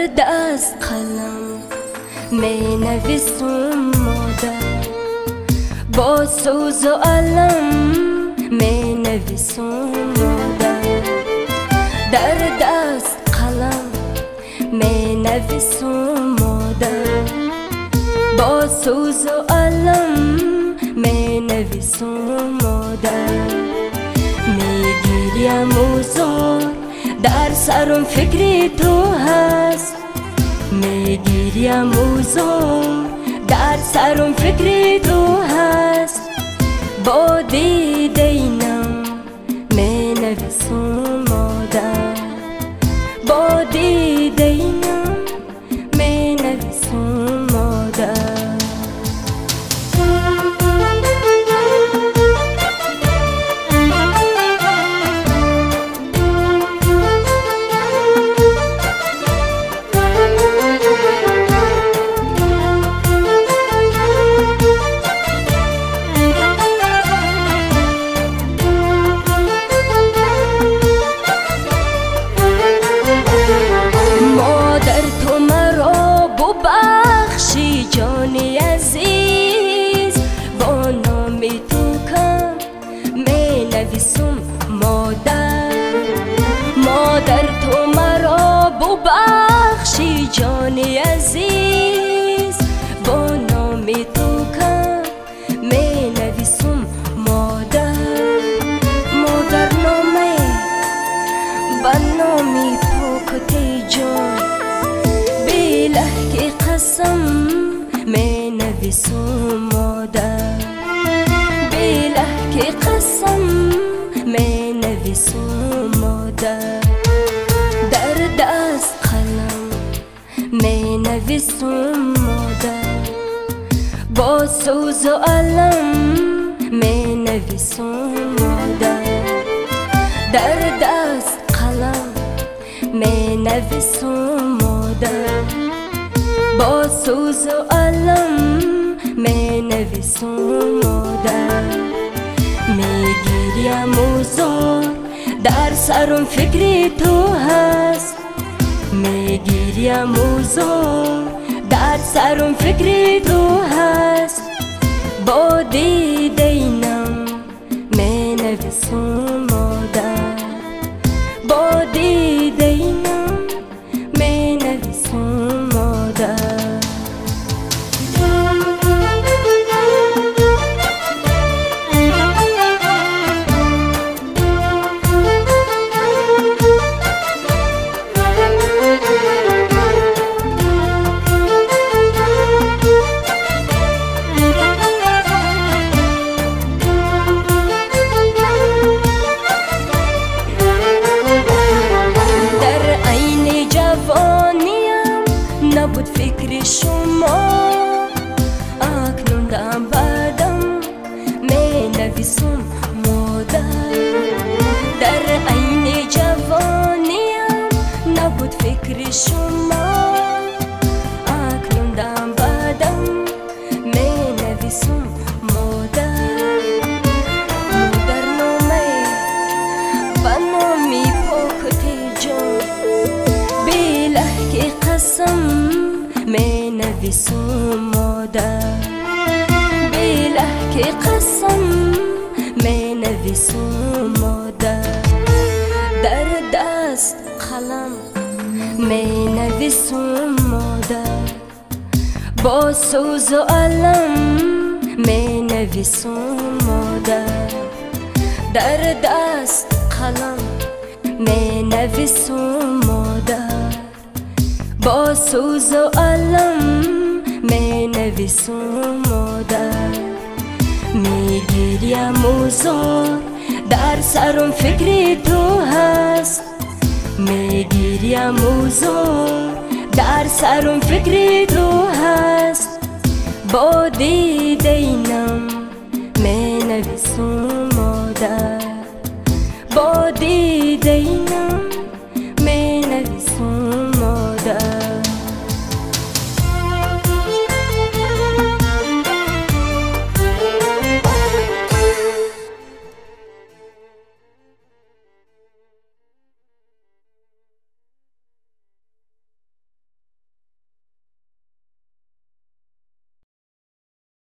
درد از قلم می نویسم مادر. با سوز و علم می نویسم مادر. در دست قلم می نویسم مادر. با سوز و علم می نویسم مادر. می گیریم و زار در سرم فکری تو هست. می‌گیریم اوزار در سرم فکری تو هست. با دیدینم جانی عزیز؟ با نامی تو کم می نویسم مادر. مادر تو مرا ببخشی مادر. بیله که قسم می نویسم مادر. در دست قلم می نویسم مادر. با سوز و علم می نویسم مادر. در دست قلم می نویسم مادر. با سوز و علم می نویسم مادر می‌گیریم اوزار در سرم فکری تو هست می‌گیریم اوزار در سرم فکری تو هست با دیدینم می نویسم نویسم مادر. در عین جوانیم نبود فکر شما. اکنون دم بعدم می نویسم مادر مادر. نامه و نامی پاکت جان. بیله که قسم می نویسم مادر. که قسم می نویسم مادر؟ در دست قلم می نویسم مادر. با سوز علم می نویسم مادر. در دست قلم می نویسم می‌گیریم اوزار در سرم فکر تو هست. می‌گیریم اوزار در سرم فکر تو هست. با دیدینم می نویسم مادر. با دیدینم